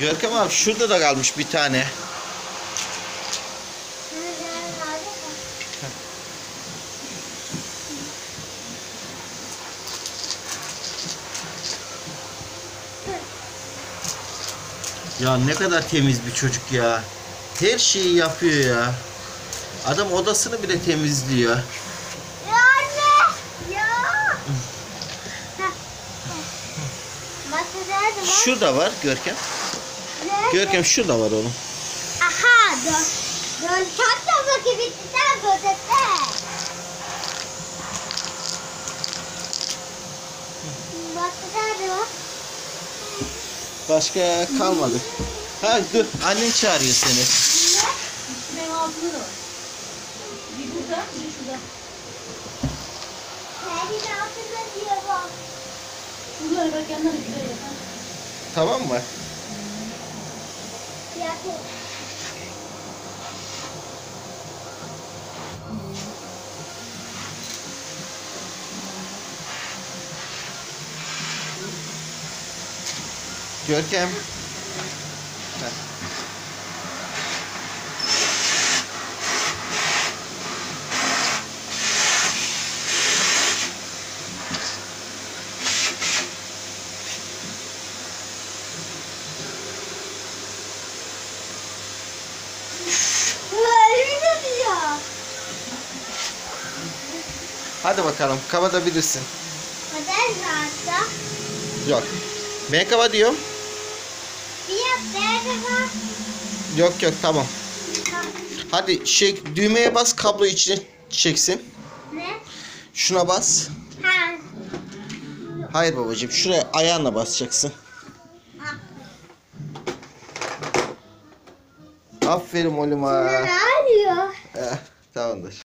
Görkem abi şurada da kalmış bir tane. Ya ne kadar temiz bir çocuk ya. Her şeyi yapıyor ya. Adam odasını bile temizliyor. Ya anne! Ya! Bak? Şurada var Görkem. Nerede? Görkem şurada var oğlum. Aha! Dön. Dön. Da gözetme. Bak nerede bak? Başka kalmadı. Ha dur annen çağırıyor seni. Da var. Bir burada, bir şurada. Senin altında diyor bak. Şurada bak yanına da güzel yapar. Tamam mı? Yakın. Görkem. Heh. Diyor. Hadi bakalım kapatabilirsin. Neden rahatsa? Yok. Ben kapa diyorum. Bir yap nerede bak? Yok yok tamam. Hadi şey düğmeye bas kablo içine çeksin. Ne? Şuna bas. Ha. Hayır babacığım şuraya ayağınla basacaksın. ha. Aferin oğluma. Ne arıyor? Eh, tamamdır.